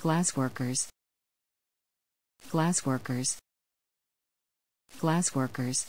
glass workers glass workers glass workers